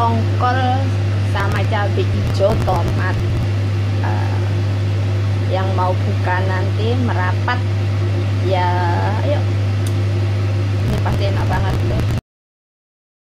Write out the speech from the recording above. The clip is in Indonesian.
tongkol sama cabai hijau tomat. Uh, yang mau buka nanti merapat. Ya yuk ini pasti enak banget tuh.